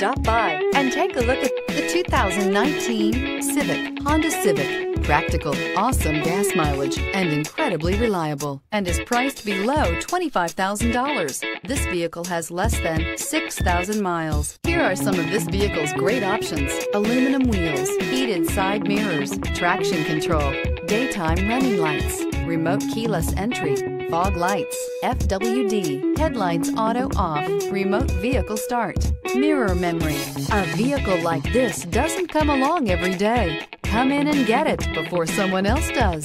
Stop by and take a look at the 2019 Civic, Honda Civic. Practical, awesome gas mileage, and incredibly reliable, and is priced below $25,000. This vehicle has less than 6,000 miles. Here are some of this vehicle's great options. Aluminum wheels, heated side mirrors, traction control, daytime running lights, remote keyless entry, fog lights, FWD, headlights auto off, remote vehicle start, mirror memory. A vehicle like this doesn't come along every day. Come in and get it before someone else does.